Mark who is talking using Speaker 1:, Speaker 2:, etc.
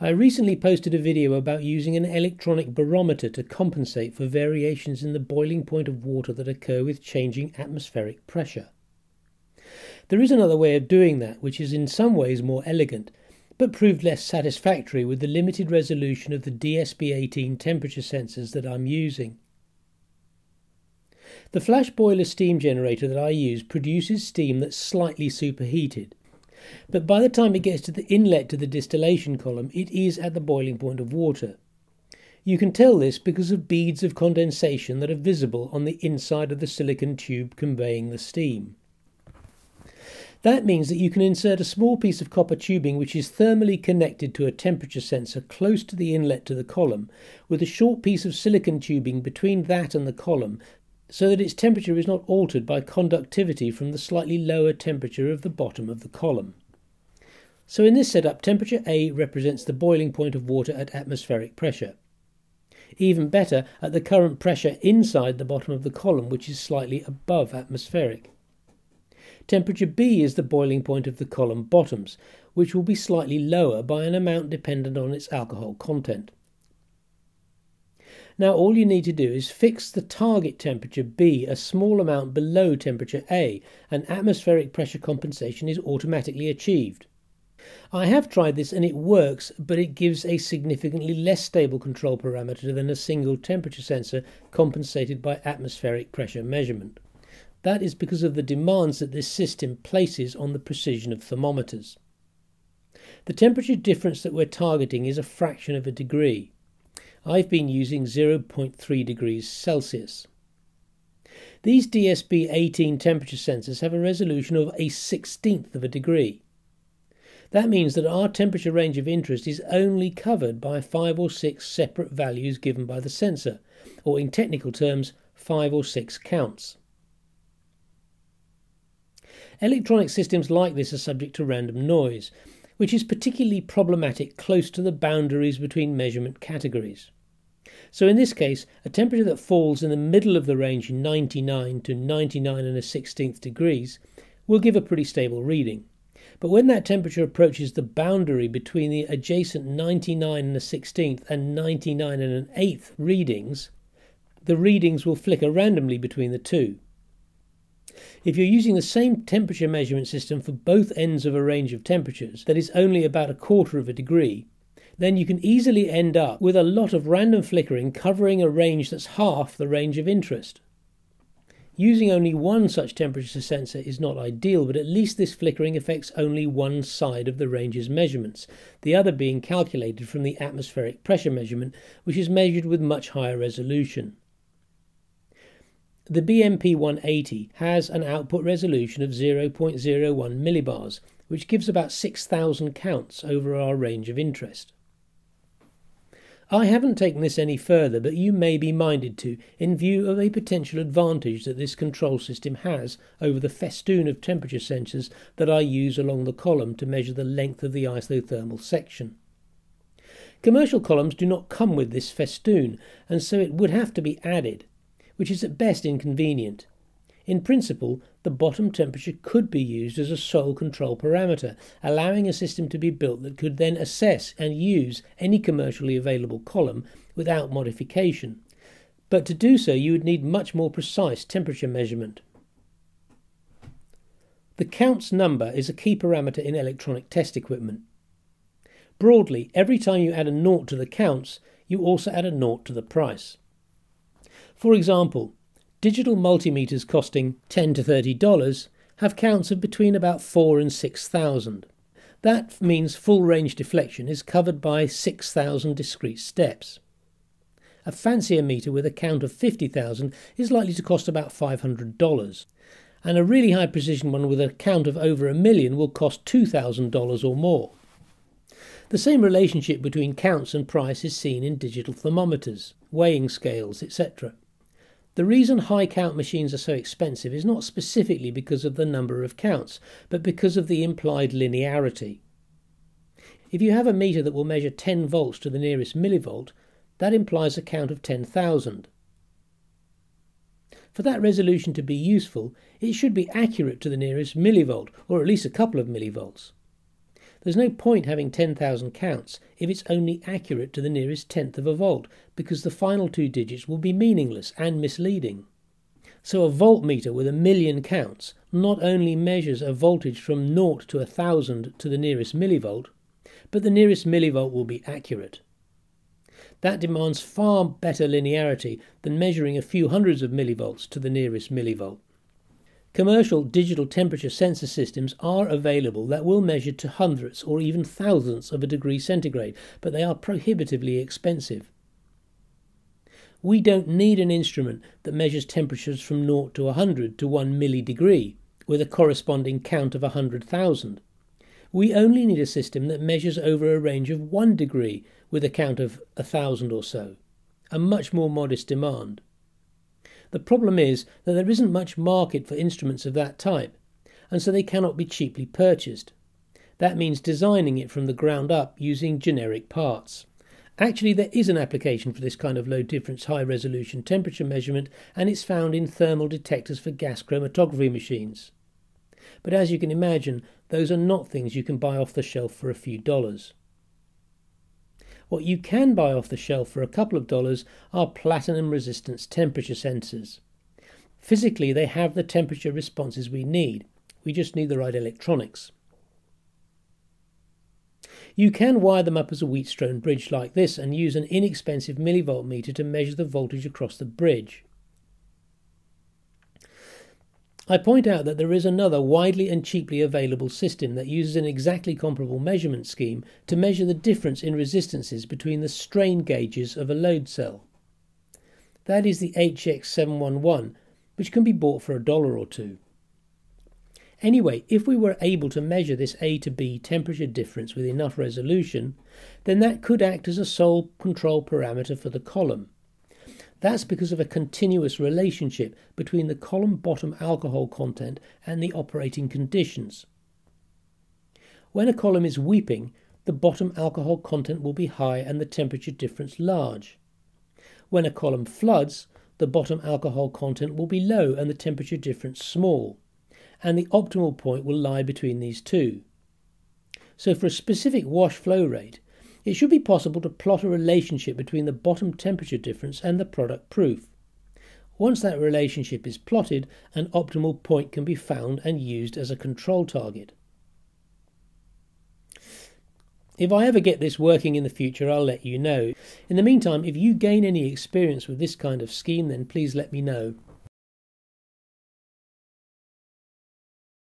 Speaker 1: I recently posted a video about using an electronic barometer to compensate for variations in the boiling point of water that occur with changing atmospheric pressure. There is another way of doing that, which is in some ways more elegant, but proved less satisfactory with the limited resolution of the DSB-18 temperature sensors that I'm using. The flash boiler steam generator that I use produces steam that's slightly superheated, but by the time it gets to the inlet to the distillation column, it is at the boiling point of water. You can tell this because of beads of condensation that are visible on the inside of the silicon tube conveying the steam. That means that you can insert a small piece of copper tubing which is thermally connected to a temperature sensor close to the inlet to the column, with a short piece of silicon tubing between that and the column so that its temperature is not altered by conductivity from the slightly lower temperature of the bottom of the column. So in this setup, temperature A represents the boiling point of water at atmospheric pressure. Even better, at the current pressure inside the bottom of the column, which is slightly above atmospheric. Temperature B is the boiling point of the column bottoms, which will be slightly lower by an amount dependent on its alcohol content. Now all you need to do is fix the target temperature B a small amount below temperature A and atmospheric pressure compensation is automatically achieved. I have tried this and it works, but it gives a significantly less stable control parameter than a single temperature sensor compensated by atmospheric pressure measurement. That is because of the demands that this system places on the precision of thermometers. The temperature difference that we're targeting is a fraction of a degree. I've been using 0.3 degrees Celsius. These DSB 18 temperature sensors have a resolution of a sixteenth of a degree. That means that our temperature range of interest is only covered by five or six separate values given by the sensor, or in technical terms, five or six counts. Electronic systems like this are subject to random noise, which is particularly problematic close to the boundaries between measurement categories. So in this case, a temperature that falls in the middle of the range 99 to 99 and a 16th degrees will give a pretty stable reading. But when that temperature approaches the boundary between the adjacent 99 and a 16th and 99 and an eighth readings, the readings will flicker randomly between the two. If you're using the same temperature measurement system for both ends of a range of temperatures that is only about a quarter of a degree, then you can easily end up with a lot of random flickering covering a range that's half the range of interest. Using only one such temperature sensor is not ideal, but at least this flickering affects only one side of the range's measurements, the other being calculated from the atmospheric pressure measurement, which is measured with much higher resolution. The BMP 180 has an output resolution of 0.01 millibars, which gives about 6,000 counts over our range of interest. I haven't taken this any further, but you may be minded to, in view of a potential advantage that this control system has over the festoon of temperature sensors that I use along the column to measure the length of the isothermal section. Commercial columns do not come with this festoon, and so it would have to be added, which is at best inconvenient. In principle, the bottom temperature could be used as a sole control parameter, allowing a system to be built that could then assess and use any commercially available column without modification. But to do so, you would need much more precise temperature measurement. The counts number is a key parameter in electronic test equipment. Broadly, every time you add a naught to the counts, you also add a naught to the price. For example, digital multimeters costing 10 to 30 dollars have counts of between about 4 and 6,000. That means full range deflection is covered by 6,000 discrete steps. A fancier meter with a count of 50,000 is likely to cost about $500, and a really high precision one with a count of over a million will cost $2,000 or more. The same relationship between counts and price is seen in digital thermometers, weighing scales, etc. The reason high count machines are so expensive is not specifically because of the number of counts, but because of the implied linearity. If you have a meter that will measure 10 volts to the nearest millivolt, that implies a count of 10,000. For that resolution to be useful, it should be accurate to the nearest millivolt, or at least a couple of millivolts. There's no point having 10,000 counts if it's only accurate to the nearest tenth of a volt, because the final two digits will be meaningless and misleading. So a voltmeter with a million counts not only measures a voltage from 0 to 1000 to the nearest millivolt, but the nearest millivolt will be accurate. That demands far better linearity than measuring a few hundreds of millivolts to the nearest millivolt. Commercial digital temperature sensor systems are available that will measure to hundredths or even thousandths of a degree centigrade, but they are prohibitively expensive. We don't need an instrument that measures temperatures from 0 to 100 to 1 millidegree with a corresponding count of 100,000. We only need a system that measures over a range of 1 degree with a count of 1,000 or so, a much more modest demand. The problem is that there isn't much market for instruments of that type, and so they cannot be cheaply purchased. That means designing it from the ground up using generic parts. Actually, there is an application for this kind of low difference, high resolution temperature measurement, and it's found in thermal detectors for gas chromatography machines. But as you can imagine, those are not things you can buy off the shelf for a few dollars. What you can buy off the shelf for a couple of dollars are platinum resistance temperature sensors. Physically, they have the temperature responses we need. We just need the right electronics. You can wire them up as a Wheatstone bridge like this and use an inexpensive millivolt meter to measure the voltage across the bridge. I point out that there is another widely and cheaply available system that uses an exactly comparable measurement scheme to measure the difference in resistances between the strain gauges of a load cell. That is the HX711, which can be bought for a dollar or two. Anyway, if we were able to measure this A to B temperature difference with enough resolution, then that could act as a sole control parameter for the column. That's because of a continuous relationship between the column bottom alcohol content and the operating conditions. When a column is weeping, the bottom alcohol content will be high and the temperature difference large. When a column floods, the bottom alcohol content will be low and the temperature difference small, and the optimal point will lie between these two. So for a specific wash flow rate, it should be possible to plot a relationship between the bottom temperature difference and the product proof. Once that relationship is plotted, an optimal point can be found and used as a control target. If I ever get this working in the future, I'll let you know. In the meantime, if you gain any experience with this kind of scheme, then please let me know.